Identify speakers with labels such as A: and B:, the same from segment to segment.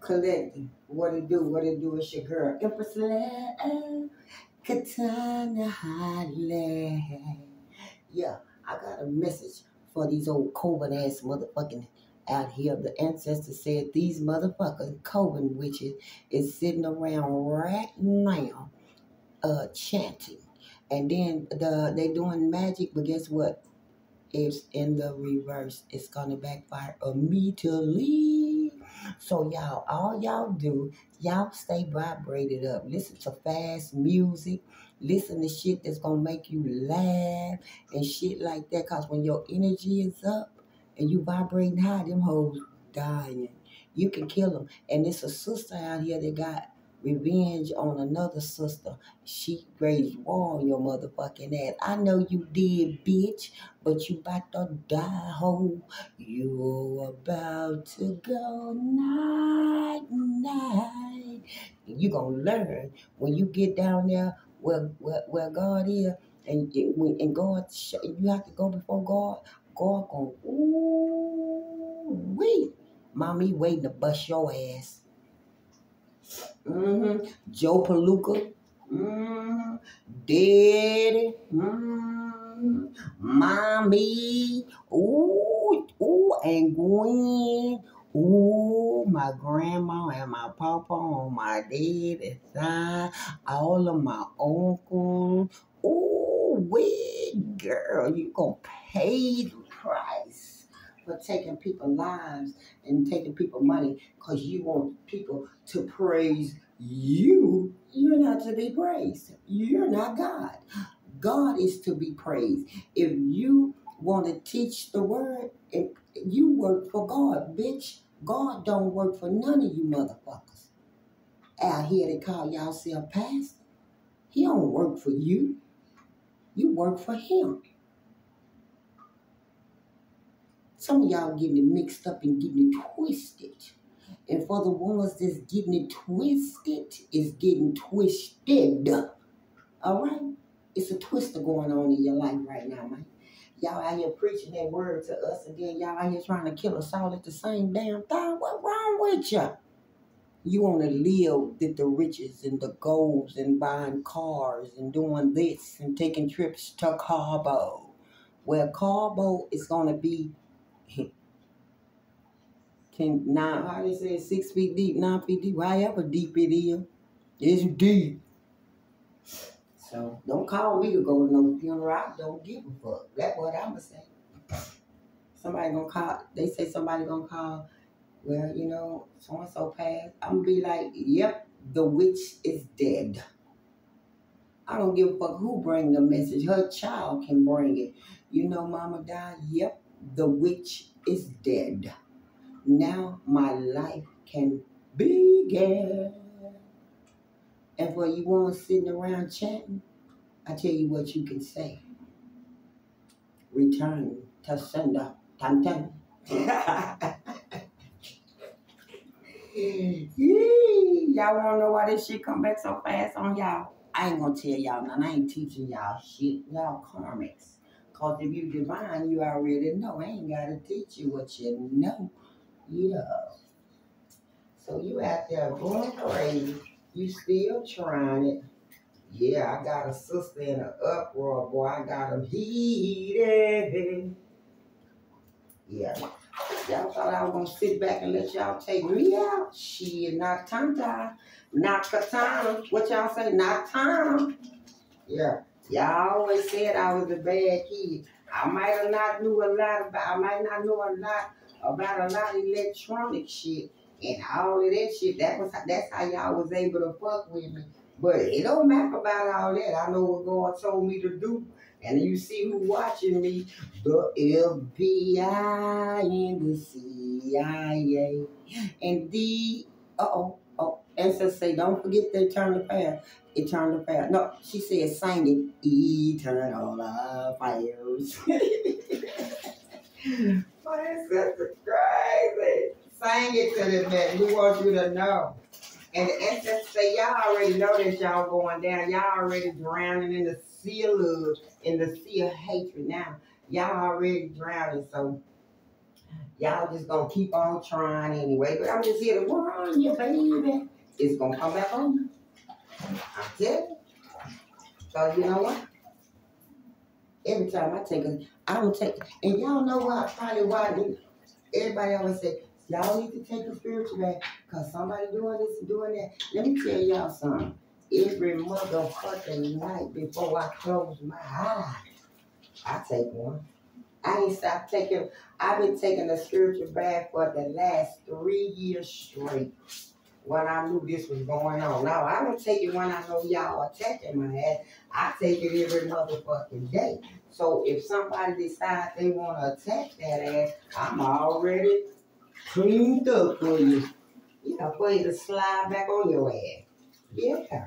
A: Collective. What it do? What it do? It's your girl, Empress Love, Katona Holley. Yeah, I got a message for these old Coven ass motherfucking out here. The ancestors said these motherfuckers, Coven witches, is sitting around right now, uh, chanting. And then the they doing magic, but guess what? It's in the reverse. It's gonna backfire immediately. So y'all, all y'all do, y'all stay vibrated up. Listen to fast music. Listen to shit that's gonna make you laugh and shit like that. Cause when your energy is up and you vibrating high, them hoes dying. You can kill them. And it's a sister out here that got revenge on another sister. She raised war on your motherfucking ass. I know you did, bitch, but you about to die, ho. You're about to go night, night. You gonna learn when you get down there where where, where God is, and and God, you have to go before God. God gonna ooh wait, mommy waiting to bust your ass. Mm-hmm. Joe Palooka. Mm-hmm. Daddy. Mm-hmm. Mommy. Ooh, ooh, and Gwen. Ooh, my grandma and my papa on my daddy's side. All of my uncles. Ooh, wait, girl, you gonna pay the price for taking people lives and taking people money because you want people to praise you. You're not to be praised. You're not God. God is to be praised. If you want to teach the word, if you work for God, bitch. God don't work for none of you motherfuckers. Out here they call y'all self pastor. He don't work for you. You work for him. Some of y'all getting it mixed up and getting it twisted. And for the ones that's getting it twisted, is getting twisted. All right? It's a twister going on in your life right now, man. Y'all out here preaching that word to us, and then y'all out here trying to kill us all at the same damn time. What wrong with you? You want to live with the riches and the golds and buying cars and doing this and taking trips to Cabo. Where Cabo is going to be can nine how they say six feet deep, nine feet deep, however deep it is. It's deep. So don't call me to go to no funeral. I don't give a fuck. That's what I'ma say. Somebody gonna call they say somebody gonna call, well, you know, so and so passed. I'm gonna be like, Yep, the witch is dead. I don't give a fuck who bring the message. Her child can bring it. You know, mama died. Yep, the witch is dead. Now my life can begin. And for you ones sitting around chatting, I tell you what you can say. Return to sender. Tan tan. y'all wanna know why this shit come back so fast on y'all? I ain't gonna tell y'all none. I ain't teaching y'all shit. Y'all karmics. Cause if you divine, you already know. I ain't gotta teach you what you know. Yeah. So you out there going crazy. You still trying it. Yeah, I got a sister in an uproar, boy. I got them heated. Yeah. Y'all thought I was gonna sit back and let y'all take me out? Shit, not time time. Not the time. What y'all say? Not time. Yeah. Y'all always said I was a bad kid. I might have not knew a lot about I might not know a lot about a lot of electronic shit and all of that shit. That was that's how y'all was able to fuck with me. But it don't matter about all that. I know what God told me to do. And you see who watching me. The FBI and the CIA. And the uh-oh. Oh, so say, don't forget the eternal fire. Eternal fire. No, she said, sing it. Eternal fires. My ancestors crazy. Sing it to them, man. We want you to know. And the ancestors say, y'all already know that y'all going down. Y'all already drowning in the sea of love, in the sea of hatred. Now, y'all already drowning. So, Y'all just gonna keep on trying anyway. But I'm just here to warn you, baby. It's gonna come back on telling you. So you know what? Every time I take a, I don't take, and y'all know why, probably why everybody always say, y'all need to take a spiritual bath because somebody doing this and doing that. Let me tell y'all something. Every motherfucking night before I close my eyes, I take one. I ain't stopped taking, I've been taking a spiritual bath for the last three years straight when I knew this was going on. Now, I don't take it when I know y'all attacking my ass. I take it every motherfucking day. So if somebody decides they want to attack that ass, I'm already cleaned up for you. You for you to slide back on your ass. Yeah.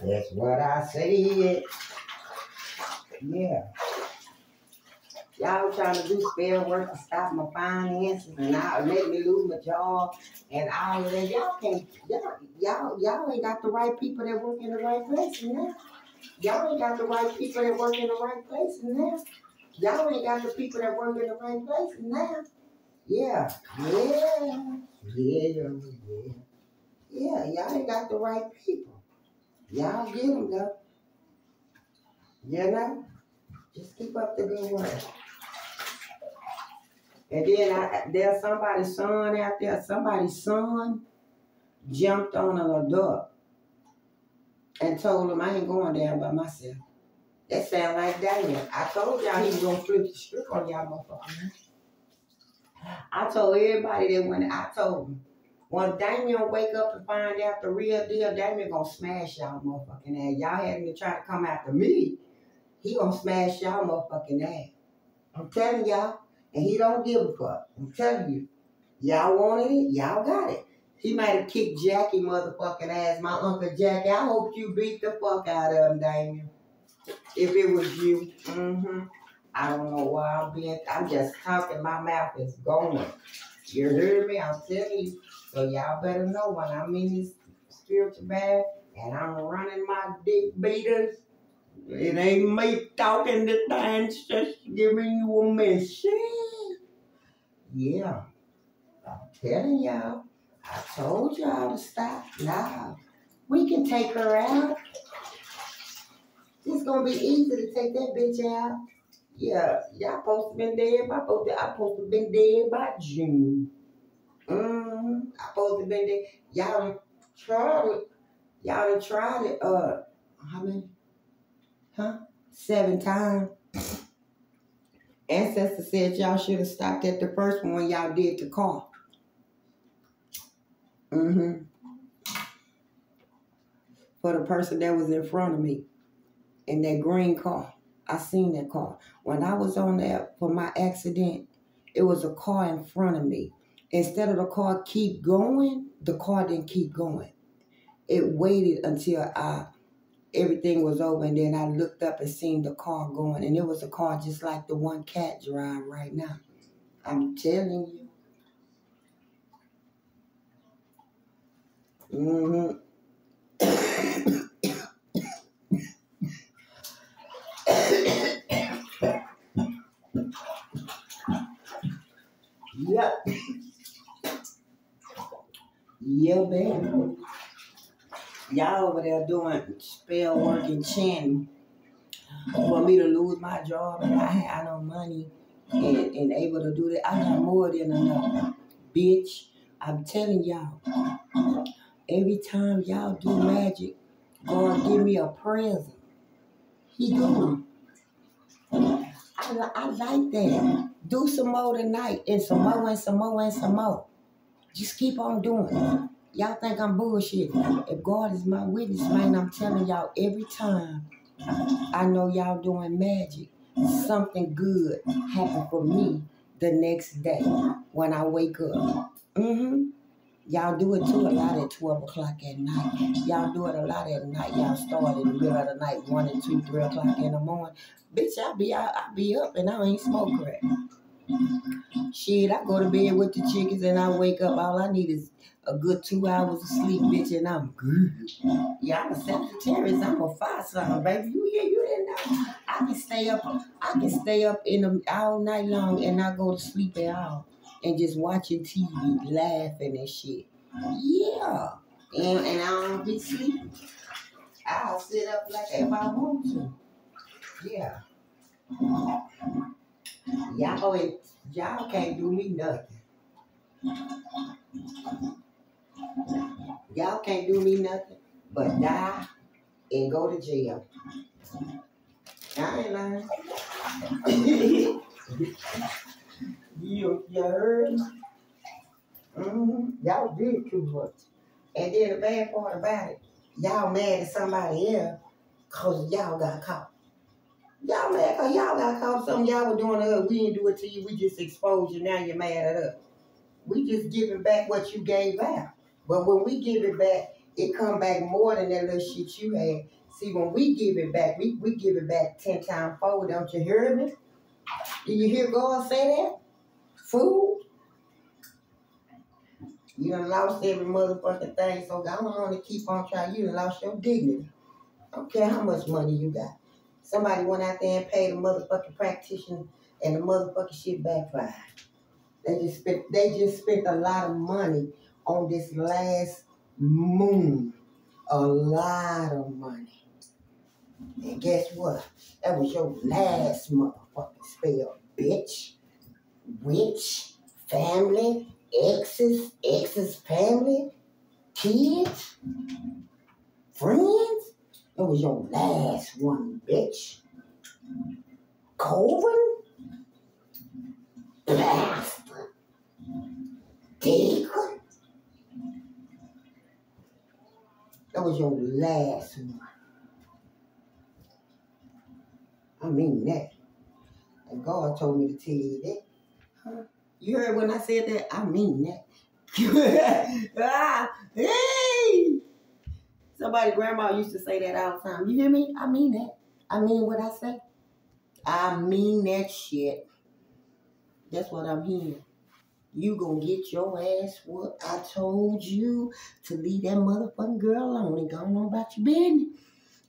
A: That's what I said. Yeah. Y'all trying to do spell work to stop my finances and now make me lose my job and all of that. Y'all can't y'all y'all y'all ain't got the right people that work in the right place now. Y'all ain't got the right people that work in the right place now. Y'all ain't got the people that work in the right place now. Yeah. Yeah. Yeah. Yeah. Yeah. Y'all ain't got the right people. Y'all get them though. You know? Just keep up the good work. And then I, there's somebody's son out there, somebody's son jumped on an adult and told him I ain't going down by myself. That sound like Daniel. I told y'all he was gonna flip the script on y'all motherfuckers. I told everybody that when I told him, when Damien wake up and find out the real deal, Damien gonna smash y'all motherfucking ass. Y'all had to try to come after me. He gonna smash y'all motherfucking ass. I'm telling y'all, and he don't give a fuck. I'm telling you. Y'all wanted it, y'all got it. He might have kicked Jackie motherfucking ass, my Uncle Jackie. I hope you beat the fuck out of him, Damien. If it was you. Mm-hmm. I don't know why I'm being, I'm just talking, my mouth is going. You heard me? I'm telling you. So y'all better know when I'm in this spiritual bag and I'm running my dick beaters, it ain't me talking the thing, it's just giving you a message. Yeah. I'm telling y'all. I told y'all to stop. Now, We can take her out. It's gonna be easy to take that bitch out. Yeah, y'all supposed to been dead by to, I supposed to been dead by June. Mm-hmm. I supposed to been dead. Y'all tried it. Y'all tried it. Uh, how many? Huh? Seven times. Ancestor said y'all should have stopped at the first one y'all did the car. Mm-hmm. For the person that was in front of me in that green car. I seen that car. When I was on there for my accident, it was a car in front of me. Instead of the car keep going, the car didn't keep going. It waited until I everything was over and then I looked up and seen the car going and it was a car just like the one cat drive right now. I'm telling you. Mm-hmm. yep. Yeah, baby. Y'all over there doing spell work and chanting for me to lose my job and I had no money and, and able to do that. I got more than enough. Bitch, I'm telling y'all, every time y'all do magic, God give me a present. He good. I, I like that. Do some more tonight and some more and some more and some more. Just keep on doing it. Y'all think I'm bullshit. If God is my witness, man, I'm telling y'all every time I know y'all doing magic, something good happen for me the next day when I wake up. Mm-hmm. Y'all do it too a lot at 12 o'clock at night. Y'all do it a lot at night. Y'all start in the middle of the night, 1 and 2, 3 o'clock in the morning. Bitch, I be I, I be up and I ain't smoke crack. Shit, I go to bed with the chickens and I wake up. All I need is a good two hours of sleep, bitch, and I'm good. Yeah, I'm a Sagittarius. I'm a five something, baby. You hear you didn't know. I can stay up. I can stay up in the all night long and not go to sleep at all. and just watching TV, laughing and shit. Yeah. And, and I don't get sleep. I'll sit up like if I want to. Yeah. Y'all y'all can't do me nothing. Y'all can't do me nothing but die and go to jail. I ain't lying. you, you heard? Mm-hmm. Y'all did too much. And then the bad part about it, y'all mad at somebody else because y'all got caught. Y'all mad because y'all got caught. Something y'all were doing to us. We didn't do it to you. We just exposed you. Now you're mad at us. We just giving back what you gave out. But when we give it back, it come back more than that little shit you had. See, when we give it back, we, we give it back 10 times forward. Don't you hear me? Did you hear God say that? Fool. You done lost every motherfucking thing, so I don't want to keep on trying. You done lost your dignity. I don't care how much money you got. Somebody went out there and paid a motherfucking practitioner and the motherfucking shit backfired. They just spent they just spent a lot of money on this last moon. A lot of money. And guess what? That was your last motherfucking spell, bitch. Witch, family, exes, exes, family, kids, friends. That was your last one, bitch. Coven, bastard, deacon. That was your last one. I mean that. And God told me to tell you that. Huh? You heard when I said that? I mean that. ah, hey! Somebody grandma used to say that all the time. You hear me? I mean that. I mean what I say. I mean that shit. That's what I'm hearing. You gonna get your ass what I told you to leave that motherfucking girl alone and go on about your business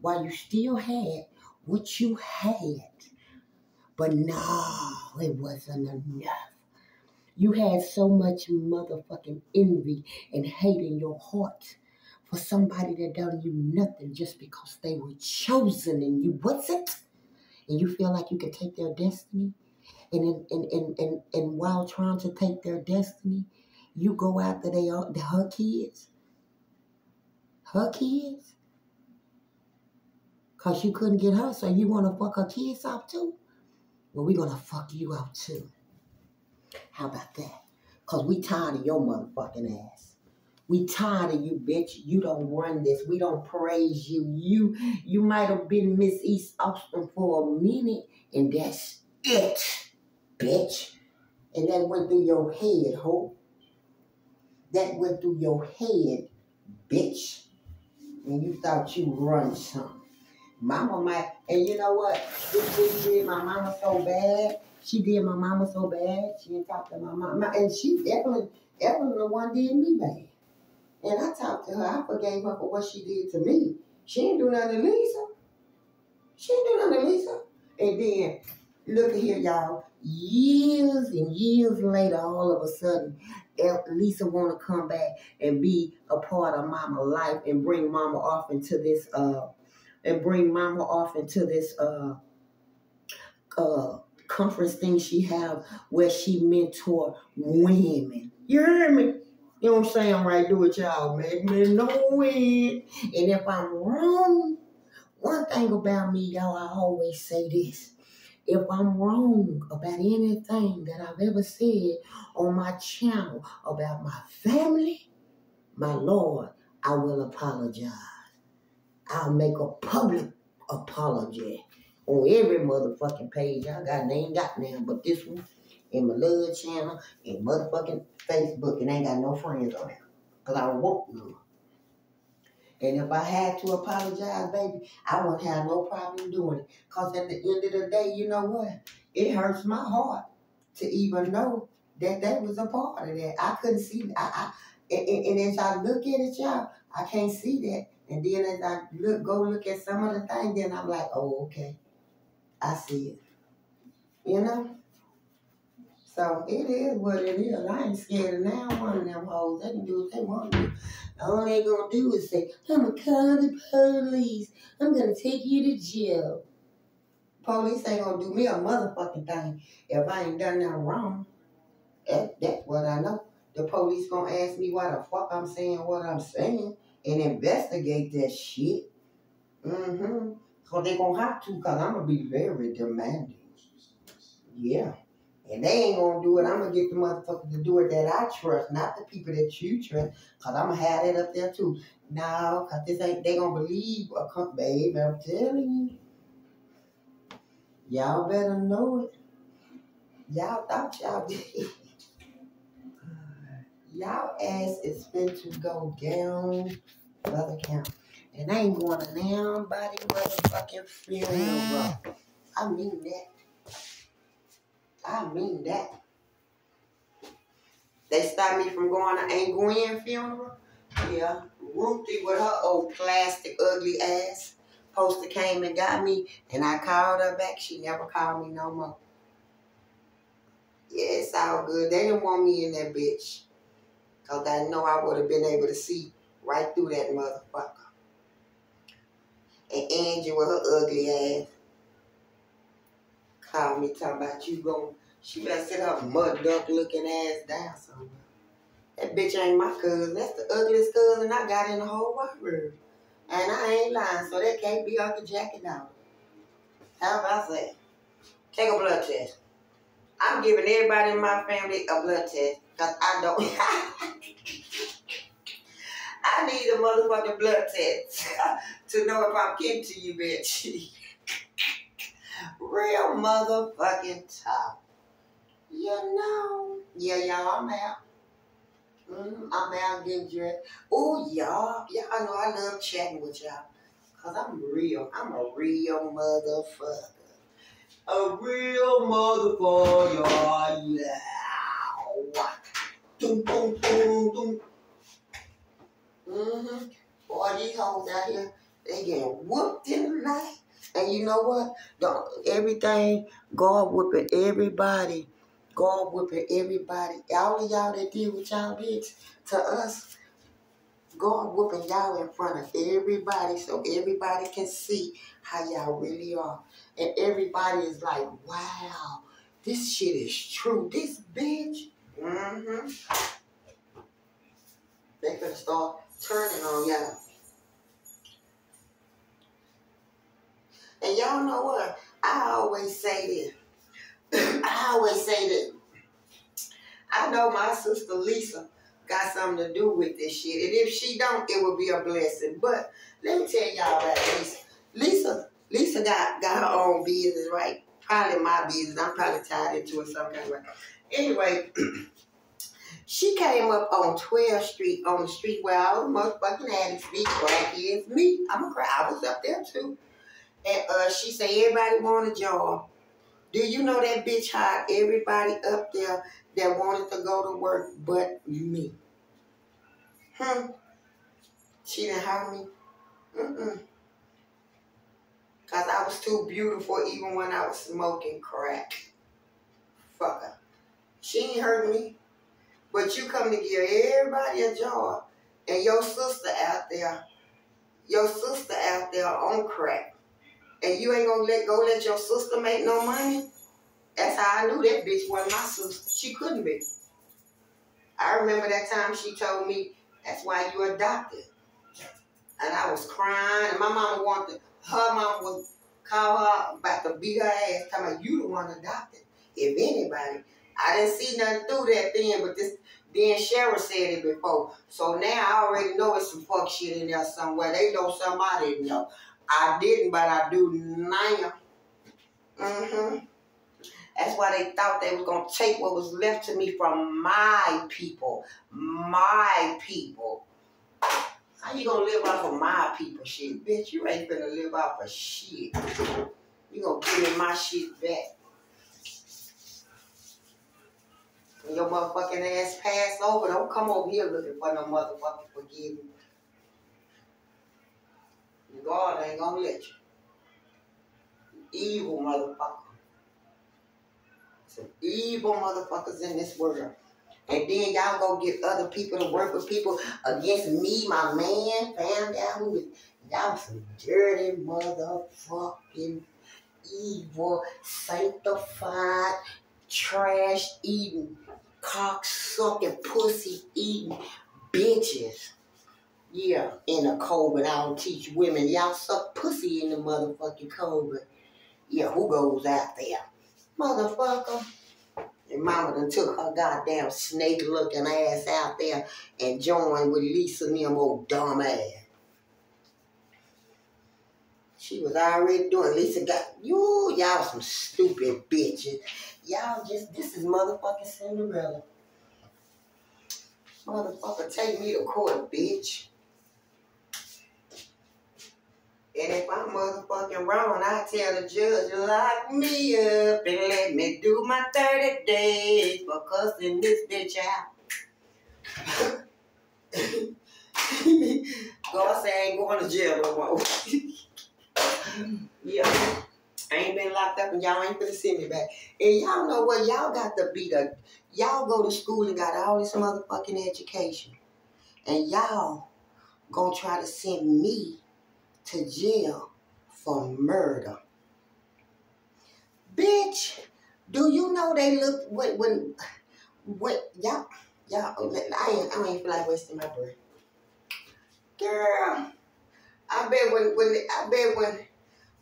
A: while you still had what you had. But no, it wasn't enough. You had so much motherfucking envy and hate in your heart for somebody that done you nothing just because they were chosen and you wasn't. And you feel like you can take their destiny. And, in, and, and, and, and while trying to take their destiny, you go after they her kids. Her kids. Because you couldn't get her, so you want to fuck her kids off too? Well, we're going to fuck you out too. How about that? Because we tired of your motherfucking ass. We tired of you, bitch. You don't run this. We don't praise you. You you might have been Miss East Austin for a minute, and that's it, bitch. And that went through your head, hope. That went through your head, bitch. And you thought you run something. Mama might, and you know what? This bitch did my mama so bad. She did my mama so bad. She didn't talk to my mama. And she, Evelyn, Evelyn the one did me bad. And I talked to her. I forgave her for what she did to me. She didn't do nothing to Lisa. She didn't do nothing to Lisa. And then, look at here, y'all. Years and years later, all of a sudden, Lisa want to come back and be a part of mama life and bring mama off into this uh and bring mama off into this uh uh conference thing she have where she mentor women. You hear me? You know what I'm saying? Right, do it, y'all. Make me know it. And if I'm wrong, one thing about me, y'all, I always say this. If I'm wrong about anything that I've ever said on my channel about my family, my Lord, I will apologize. I'll make a public apology on every motherfucking page I got. They ain't got now, but this one in my love channel and motherfucking Facebook, and ain't got no friends on it. Because I want none. And if I had to apologize, baby, I wouldn't have no problem doing it. Because at the end of the day, you know what? It hurts my heart to even know that that was a part of that. I couldn't see I, I and, and, as I look at it, y'all, I can't see that. And then as I look, go look at some of the things, then I'm like, oh, okay. I see it. You know? So it is what it is. I ain't scared of now one of them hoes. They can do what they want to do. All they gonna do is say, I'm gonna call the police. I'm gonna take you to jail. Police ain't gonna do me a motherfucking thing if I ain't done nothing wrong. That, that's what I know. The police gonna ask me why the fuck I'm saying what I'm saying and investigate that shit. Mm-hmm. So they gonna have to, cause I'm gonna be very demanding. Yeah. And they ain't gonna do it. I'm gonna get the motherfuckers to do it that I trust, not the people that you trust. Cause I'm gonna have that up there too. No, cause this ain't they gonna believe a cunt, babe. I'm telling you. Y'all better know it. Y'all thought y'all did. Y'all ass is fit to go down brother count. And I ain't going to nobody motherfucking feel funeral. I mean that. I mean that. They stopped me from going to Aunt Gwen funeral. Yeah. Ruthie with her old plastic ugly ass poster came and got me and I called her back. She never called me no more. Yeah, it's all good. They didn't want me in that bitch. Because I know I would have been able to see right through that motherfucker. And Angie with her ugly ass called me talking about you going, she better sit her mud duck looking ass down somewhere. That bitch ain't my cousin. That's the ugliest cousin I got in the whole wide world. And I ain't lying, so that can't be Uncle Jackie now. How about that? Take a blood test. I'm giving everybody in my family a blood test because I don't. I need a motherfucking blood test to know if I'm kin to you, bitch. Real motherfucking top. You know. Yeah, y'all, I'm out. Mm, I'm out getting dressed. Oh, y'all. Y'all know I love chatting with y'all. Because I'm real. I'm a real motherfucker. A real motherfucker. Yeah. Doom, boom, boom, boom. Mm-hmm. Boy, these hoes out here, they getting whooped in the night. And you know what? Don't, everything, God whooping everybody. God whooping everybody. All of y'all that did what y'all did to us, God whooping y'all in front of everybody so everybody can see how y'all really are. And everybody is like, wow, this shit is true. This bitch. Mm-hmm. They gonna start turning on y'all. And y'all know what? I always say this. I always say this. I know my sister Lisa got something to do with this shit. And if she don't, it will be a blessing. But let me tell y'all about Lisa. Lisa, Lisa got, got her own business, right? Probably my business. I'm probably tied into it some kind of way. Anyway, she came up on 12th Street, on the street where all the motherfucking addicts be, crackheads, me. I'm a crack. I was up there too. And uh, she said, everybody want a job. Do you know that bitch hired everybody up there that wanted to go to work but me? Hmm. She didn't hire me. Mm-mm. Because I was too beautiful even when I was smoking crack. Fuck her. She ain't hurt me. But you come to give everybody a job. And your sister out there, your sister out there on crack. And you ain't gonna let go let your sister make no money. That's how I knew that bitch wasn't my sister. She couldn't be. I remember that time she told me, that's why you adopted. And I was crying, and my mama wanted, her mom was call her about to beat her ass, talking about you the one adopted. If anybody. I didn't see nothing through that then, but this then Cheryl said it before. So now I already know it's some fuck shit in there somewhere. They know didn't know. I didn't, but I do now. Mm-hmm. That's why they thought they was gonna take what was left to me from my people. My people. How you gonna live off of my people shit? Bitch, you ain't gonna live off of shit. You gonna give me my shit back. When your motherfucking ass pass over, don't come over here looking for no motherfucking forgiveness. God ain't gonna let you. Evil motherfucker. Some evil motherfuckers in this world. And then y'all go get other people to work with people against me, my man, found out who was y'all some dirty motherfucking evil, sanctified, trash eating, cock sucking, pussy eating bitches. Yeah, in a coven, I don't teach women. Y'all suck pussy in the motherfucking coven. Yeah, who goes out there? Motherfucker. And mama done took her goddamn snake looking ass out there and joined with Lisa them old dumb ass. She was already doing Lisa got you y'all some stupid bitches. Y'all just this is motherfucking Cinderella. Motherfucker take me to court, bitch. And if I'm motherfucking wrong, I tell the judge, lock me up and let me do my 30 days for cussing this bitch out. God say I ain't going to jail no more. yeah. I ain't been locked up and y'all ain't gonna send me back. And y'all know what? Y'all got to be the, y'all go to school and got all this motherfucking education. And y'all gonna try to send me to jail for murder. Bitch, do you know they look when when what y'all y'all I ain't I ain't feel like wasting my breath. Girl, I bet when when I bet when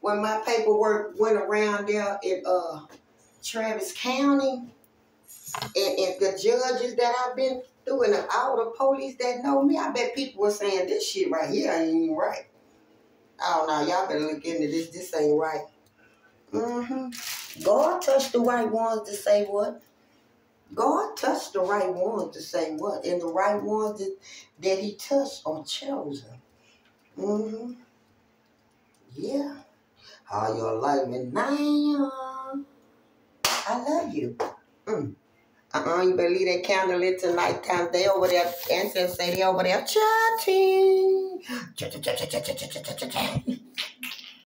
A: when my paperwork went around there in uh Travis County and, and the judges that I've been through and all the police that know me, I bet people were saying this shit right here ain't right. I don't know. Y'all better look into this. This ain't right. Mm-hmm. God touched the right ones to say what? God touched the right ones to say what? And the right ones that, that he touched are chosen. Mm-hmm. Yeah. All your life and now. I love you. Mm. Uh-uh, you better leave that candle lit tonight time. They over there, ancestors say they over there chatting. 这这这这这这这这这这